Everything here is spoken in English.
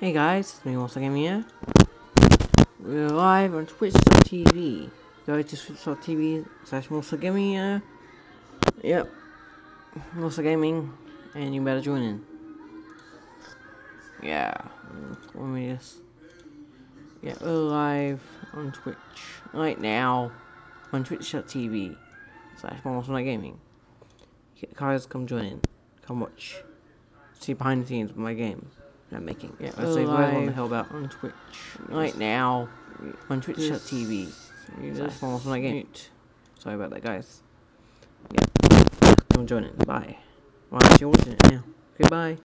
Hey guys, it's me More Sonic Gaming here. We're live on Twitch.tv. Go to Twitch.tv slash Gaming. Yep. More Sonic Gaming. And you better join in. Yeah. Let me just. Yeah, we're live on Twitch right now on Twitch.tv slash More Sonic Gaming. Guys, come join in. Come watch. See behind the scenes of my game. I'm making. Yeah, let's say what on the hell about on Twitch right now on Twitch.tv. That's almost my game. Sorry about that, guys. Yeah, come join it. Bye. Well, you're watching it now. Goodbye.